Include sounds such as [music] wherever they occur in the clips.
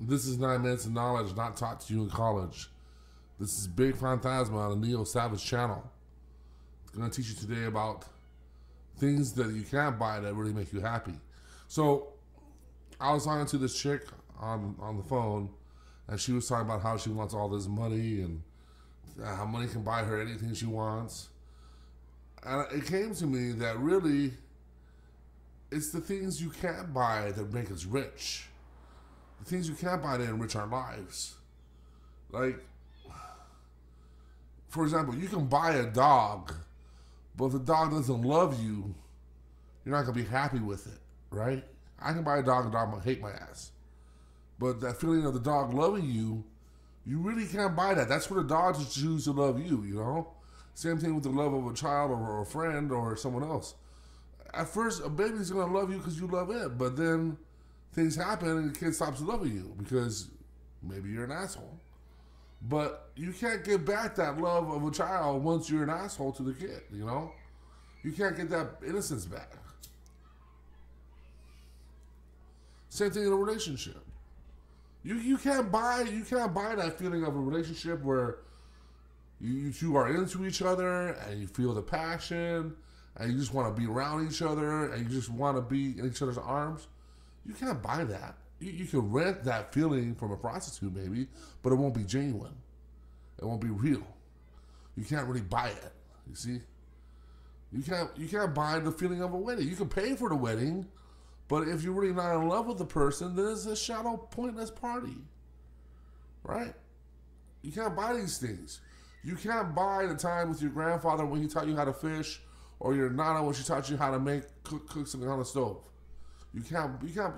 This is nine minutes of knowledge not taught to you in college. This is Big Phantasma on the Neo Savage channel. I'm going to teach you today about things that you can't buy that really make you happy. So, I was talking to this chick on on the phone, and she was talking about how she wants all this money and how money can buy her anything she wants. And it came to me that really, it's the things you can't buy that make us rich. The things you can't buy that enrich our lives. Like, for example, you can buy a dog, but if the dog doesn't love you, you're not gonna be happy with it, right? I can buy a dog, and dog might hate my ass. But that feeling of the dog loving you, you really can't buy that. That's for the dog to choose to love you, you know? Same thing with the love of a child or a friend or someone else. At first, a baby's gonna love you because you love it, but then things happen and the kid stops loving you because maybe you're an asshole. But you can't get back that love of a child once you're an asshole to the kid, you know? You can't get that innocence back. Same thing in a relationship. You you can't buy you can't buy that feeling of a relationship where you, you two are into each other and you feel the passion and you just want to be around each other and you just want to be in each other's arms. You can't buy that. You, you can rent that feeling from a prostitute maybe, but it won't be genuine. It won't be real. You can't really buy it. You see? You can't you can't buy the feeling of a wedding. You can pay for the wedding, but if you're really not in love with the person, then it's a shallow, pointless party. Right? You can't buy these things. You can't buy the time with your grandfather when he taught you how to fish, or your nana when she taught you how to make cook, cook something on the stove. You can't. You can't.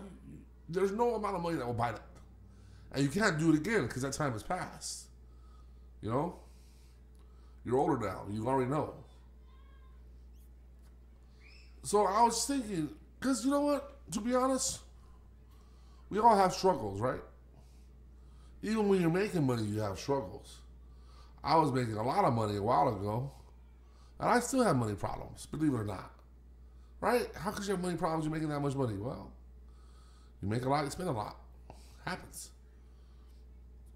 There's no amount of money that will buy that, and you can't do it again because that time has passed. You know. You're older now. You already know. So I was thinking, because you know what? To be honest, we all have struggles, right? Even when you're making money, you have struggles. I was making a lot of money a while ago, and I still have money problems, believe it or not. Right? How could you have money problems? You're making that much money. Well, you make a lot, you spend a lot. Happens.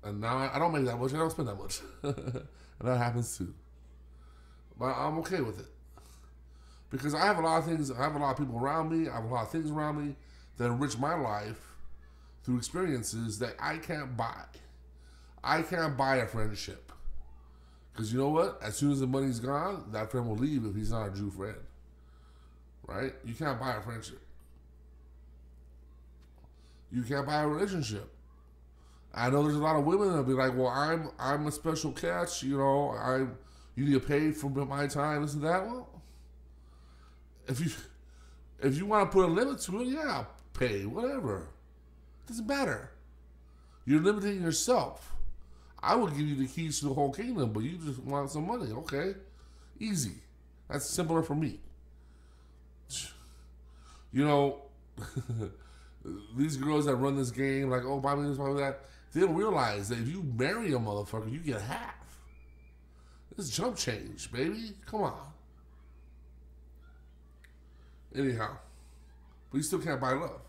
And now I, I don't make that much, I don't spend that much. [laughs] and that happens too. But I'm okay with it. Because I have a lot of things, I have a lot of people around me, I have a lot of things around me that enrich my life through experiences that I can't buy. I can't buy a friendship. Because you know what? As soon as the money's gone, that friend will leave if he's not a true friend. Right? You can't buy a friendship. You can't buy a relationship. I know there's a lot of women that'll be like, "Well, I'm I'm a special catch, you know. I'm you need to pay for my time, and that." Well, if you if you want to put a limit to it, yeah, pay whatever. It doesn't matter. You're limiting yourself. I will give you the keys to the whole kingdom, but you just want some money. Okay, easy. That's simpler for me. You know, [laughs] these girls that run this game, like, oh, buy me this, buy me that, they don't realize that if you marry a motherfucker, you get half. This jump change, baby. Come on. Anyhow, but you still can't buy love.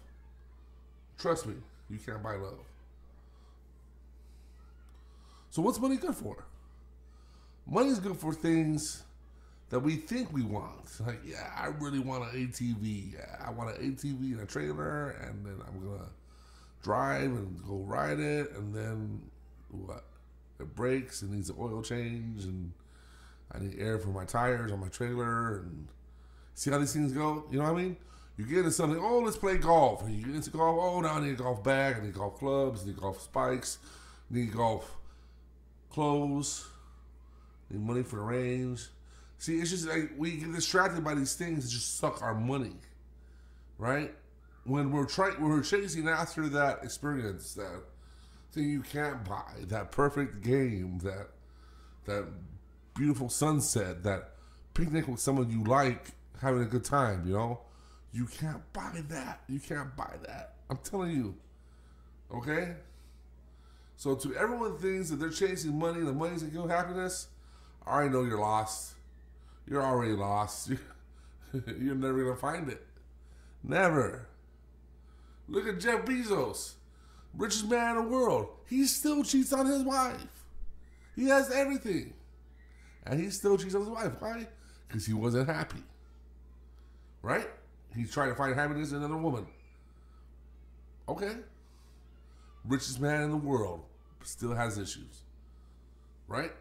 Trust me, you can't buy love. So what's money good for? Money's good for things that we think we want. Like, yeah, I really want an ATV. I want an ATV and a trailer, and then I'm gonna drive and go ride it, and then what? It breaks and needs an oil change, and I need air for my tires on my trailer, and see how these things go. You know what I mean? You get into something. Oh, let's play golf. And you get into golf. Oh, now I need a golf bag. I need golf clubs. I need golf spikes. I need golf clothes. I need money for the range. See, it's just like we get distracted by these things that just suck our money, right? When we're trying, we're chasing after that experience, that thing you can't buy, that perfect game, that that beautiful sunset, that picnic with someone you like, having a good time. You know, you can't buy that. You can't buy that. I'm telling you. Okay. So to everyone thinks that they're chasing money, the money's gonna give happiness. I already know you're lost. You're already lost. [laughs] You're never gonna find it. Never. Look at Jeff Bezos. richest man in the world. He still cheats on his wife. He has everything. And he still cheats on his wife. Why? Because he wasn't happy. Right? He's trying to find happiness in another woman. Okay. Richest man in the world still has issues. Right?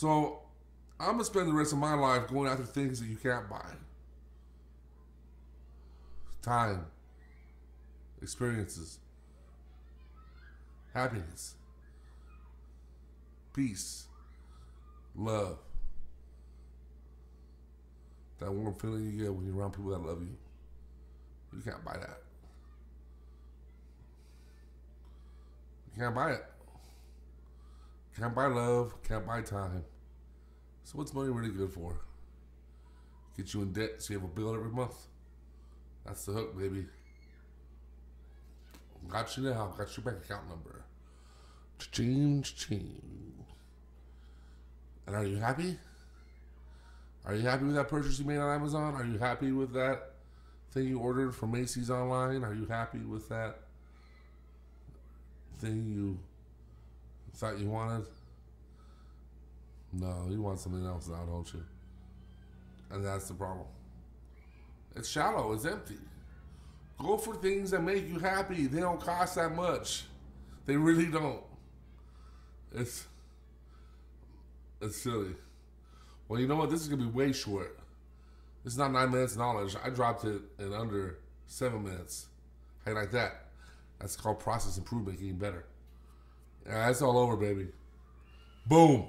So I'm gonna spend the rest of my life going after things that you can't buy. Time, experiences, happiness, peace, love. That warm feeling you get when you're around people that love you. You can't buy that. You can't buy it. Can't buy love, can't buy time. So what's money really good for? Get you in debt so you have a bill every month. That's the hook, baby. Got you now. Got your bank account number. Change, change. And are you happy? Are you happy with that purchase you made on Amazon? Are you happy with that thing you ordered from Macy's online? Are you happy with that thing you thought you wanted? No, you want something else now, don't you? And that's the problem. It's shallow, it's empty. Go for things that make you happy. They don't cost that much. They really don't. It's it's silly. Well, you know what? This is gonna be way short. This is not nine minutes knowledge. I dropped it in under seven minutes. You like that? That's called process improvement, getting better. Yeah, it's all over, baby. Boom.